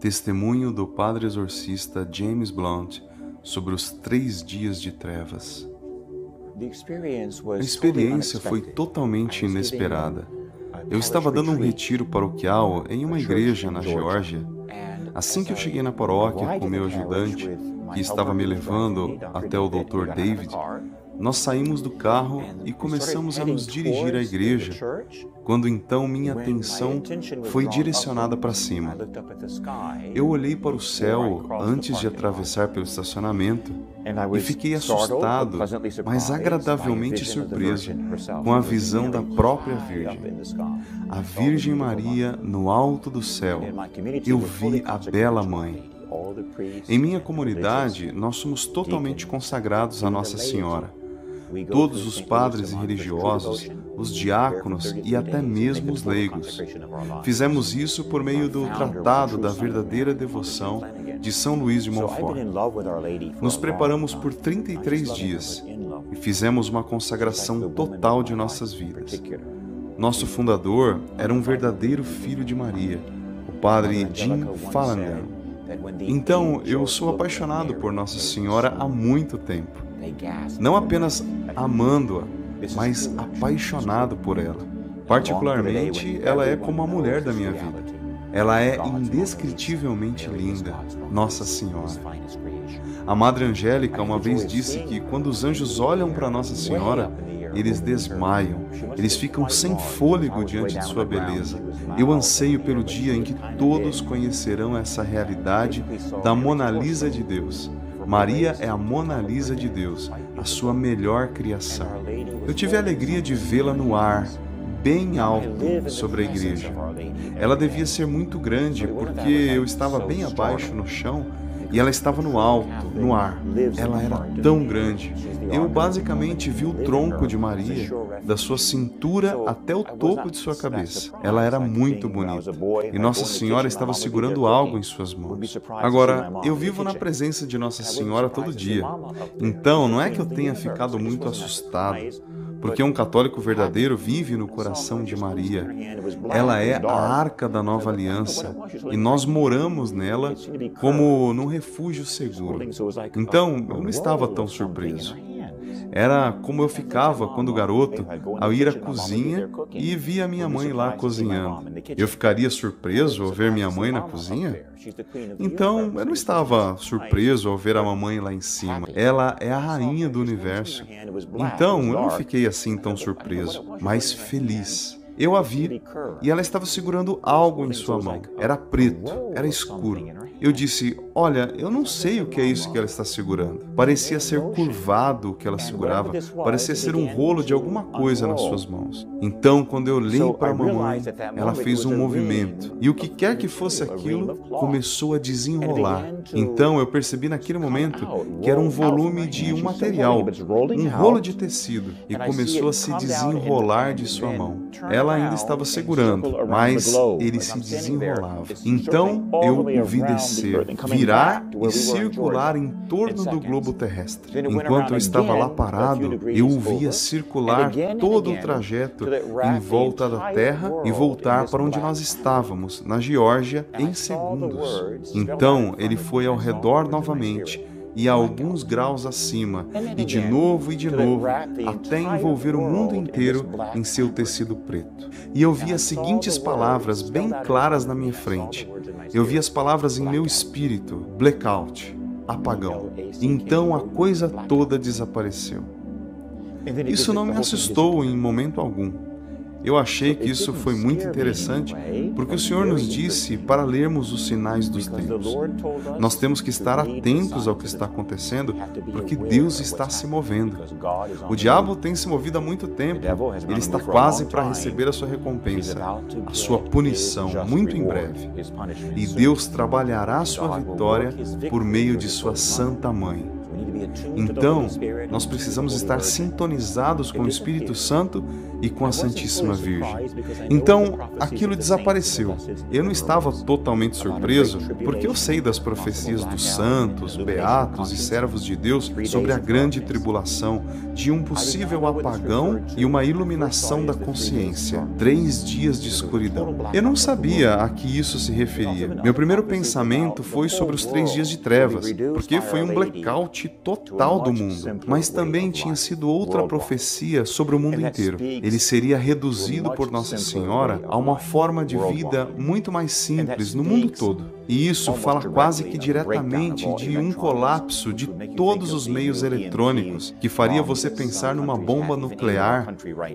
Testemunho do padre exorcista James Blunt sobre os três dias de trevas. A experiência foi totalmente inesperada. Eu estava dando um retiro paroquial em uma igreja na Geórgia. Assim que eu cheguei na paróquia com meu ajudante, que estava me levando até o Dr. David, nós saímos do carro e começamos a nos dirigir à igreja, quando então minha atenção foi direcionada para cima. Eu olhei para o céu antes de atravessar pelo estacionamento e fiquei assustado, mas agradavelmente surpreso com a visão da própria Virgem. A Virgem Maria no alto do céu. Eu vi a bela Mãe. Em minha comunidade, nós somos totalmente consagrados a Nossa Senhora. Todos os padres e religiosos, os diáconos e até mesmo os leigos. Fizemos isso por meio do Tratado da Verdadeira Devoção de São Luís de Montfort. Nos preparamos por 33 dias e fizemos uma consagração total de nossas vidas. Nosso fundador era um verdadeiro filho de Maria, o padre Jim Fallender. Então, eu sou apaixonado por Nossa Senhora há muito tempo. Não apenas amando-a, mas apaixonado por ela. Particularmente, ela é como a mulher da minha vida. Ela é indescritivelmente linda, Nossa Senhora. A Madre Angélica uma vez disse que quando os anjos olham para Nossa Senhora, eles desmaiam, eles ficam sem fôlego diante de sua beleza. Eu anseio pelo dia em que todos conhecerão essa realidade da Mona Lisa de Deus. Maria é a Mona Lisa de Deus, a sua melhor criação. Eu tive a alegria de vê-la no ar, bem alto sobre a igreja. Ela devia ser muito grande porque eu estava bem abaixo no chão e ela estava no alto, no ar. Ela era tão grande. Eu basicamente vi o tronco de Maria, da sua cintura até o topo de sua cabeça. Ela era muito bonita. E Nossa Senhora estava segurando algo em suas mãos. Agora, eu vivo na presença de Nossa Senhora todo dia. Então, não é que eu tenha ficado muito assustado porque um católico verdadeiro vive no coração de Maria. Ela é a arca da nova aliança e nós moramos nela como num refúgio seguro. Então, eu não estava tão surpreso. Era como eu ficava quando garoto ao ir à cozinha e via minha mãe lá cozinhando. Eu ficaria surpreso ao ver minha mãe na cozinha? Então, eu não estava surpreso ao ver a mamãe lá em cima. Ela é a rainha do universo. Então, eu não fiquei assim tão surpreso, mas feliz. Eu a vi e ela estava segurando algo em sua mão. Era preto, era escuro. Eu disse: Olha, eu não sei o que é isso que ela está segurando. Parecia ser curvado o que ela segurava, parecia ser um rolo de alguma coisa nas suas mãos. Então, quando eu olhei para a mamãe, ela fez um movimento e o que quer que fosse aquilo começou a desenrolar. Então, eu percebi naquele momento que era um volume de um material, um rolo de tecido, e começou a se desenrolar de sua mão. Ela ainda estava segurando, mas ele se desenrolava. Então, eu o vi descer descer, virar e circular em torno do globo terrestre. Enquanto eu estava lá parado, eu o via circular todo o trajeto em volta da Terra e voltar para onde nós estávamos, na Geórgia, em segundos. Então ele foi ao redor novamente e a alguns graus acima, e de novo e de novo, até envolver o mundo inteiro em seu tecido preto. E eu vi as seguintes palavras bem claras na minha frente. Eu vi as palavras em meu espírito: blackout, apagão. Então a coisa toda desapareceu. Isso não me assustou em momento algum. Eu achei que isso foi muito interessante, porque o Senhor nos disse para lermos os sinais dos tempos. Nós temos que estar atentos ao que está acontecendo, porque Deus está se movendo. O diabo tem se movido há muito tempo, ele está quase para receber a sua recompensa, a sua punição, muito em breve. E Deus trabalhará a sua vitória por meio de sua Santa Mãe. Então, nós precisamos estar sintonizados com o Espírito Santo e com a Santíssima Virgem. Então, aquilo desapareceu. Eu não estava totalmente surpreso, porque eu sei das profecias dos santos, beatos e servos de Deus sobre a grande tribulação, de um possível apagão e uma iluminação da consciência. Três dias de escuridão. Eu não sabia a que isso se referia. Meu primeiro pensamento foi sobre os três dias de trevas, porque foi um blackout total do mundo. Mas também tinha sido outra profecia sobre o mundo inteiro. Ele seria reduzido por Nossa Senhora a uma forma de vida muito mais simples no mundo todo. E isso fala quase que diretamente de um colapso de todos os meios eletrônicos, que faria você pensar numa bomba nuclear,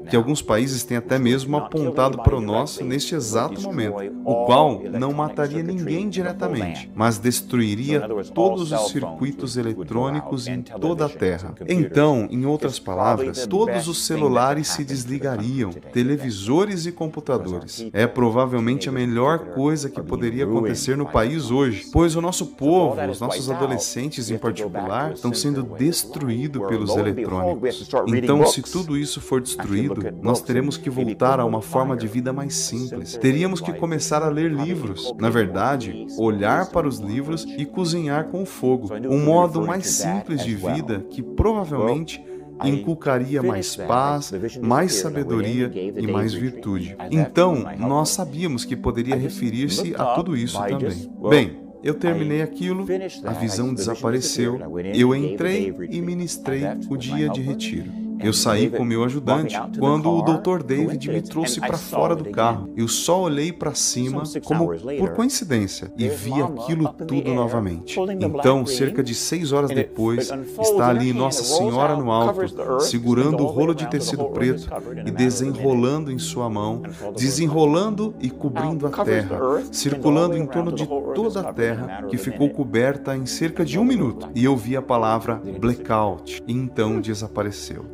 que alguns países têm até mesmo apontado para o nosso neste exato momento, o qual não mataria ninguém diretamente, mas destruiria todos os circuitos eletrônicos em toda a Terra. Então, em outras palavras, todos os celulares se desligariam, televisores e computadores. É provavelmente a melhor coisa que poderia acontecer no país país hoje, pois o nosso povo, os nossos adolescentes em particular, estão sendo destruídos pelos eletrônicos. Então, se tudo isso for destruído, nós teremos que voltar a uma forma de vida mais simples. Teríamos que começar a ler livros. Na verdade, olhar para os livros e cozinhar com o fogo. Um modo mais simples de vida que provavelmente inculcaria mais paz, mais sabedoria e mais virtude. Então, nós sabíamos que poderia referir-se a tudo isso também. Bem, eu terminei aquilo, a visão desapareceu, eu entrei e ministrei o dia de retiro. Eu saí com meu ajudante quando o Dr. David me trouxe para fora do carro. Eu só olhei para cima como por coincidência e vi aquilo tudo novamente. Então, cerca de seis horas depois, está ali Nossa Senhora no alto, segurando o rolo de tecido preto e desenrolando em sua mão, desenrolando e cobrindo a terra, circulando em torno de toda a terra, que ficou coberta em cerca de um minuto. E eu vi a palavra blackout, e então desapareceu.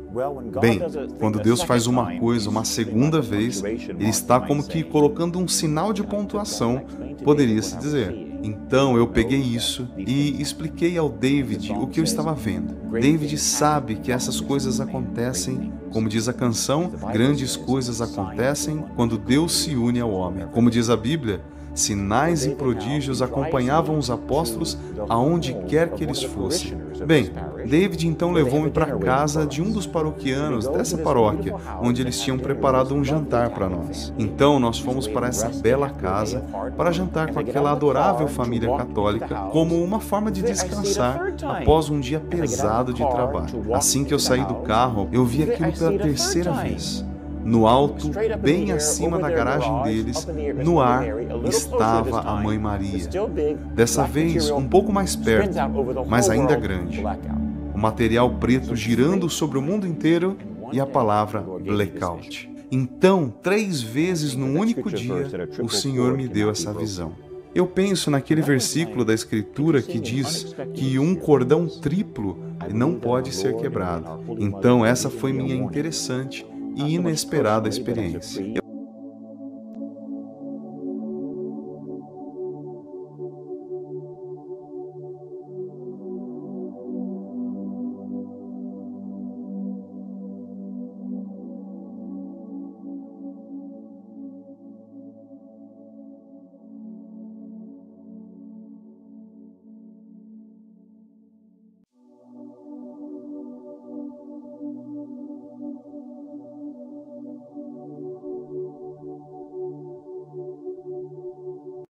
Bem, quando Deus faz uma coisa uma segunda vez, Ele está como que colocando um sinal de pontuação, poderia se dizer. Então eu peguei isso e expliquei ao David o que eu estava vendo. David sabe que essas coisas acontecem, como diz a canção, grandes coisas acontecem quando Deus se une ao homem. Como diz a Bíblia, Sinais e prodígios acompanhavam os apóstolos aonde quer que eles fossem. Bem, David então levou-me para casa de um dos paroquianos dessa paróquia, onde eles tinham preparado um jantar para nós. Então nós fomos para essa bela casa para jantar com aquela adorável família católica, como uma forma de descansar após um dia pesado de trabalho. Assim que eu saí do carro, eu vi aquilo pela terceira vez. No alto, bem acima da garagem deles, no ar, estava a Mãe Maria. Dessa vez, um pouco mais perto, mas ainda grande. O material preto girando sobre o mundo inteiro e a palavra blackout. Então, três vezes num único dia, o Senhor me deu essa visão. Eu penso naquele versículo da Escritura que diz que um cordão triplo não pode ser quebrado. Então, essa foi minha interessante inesperada experiência.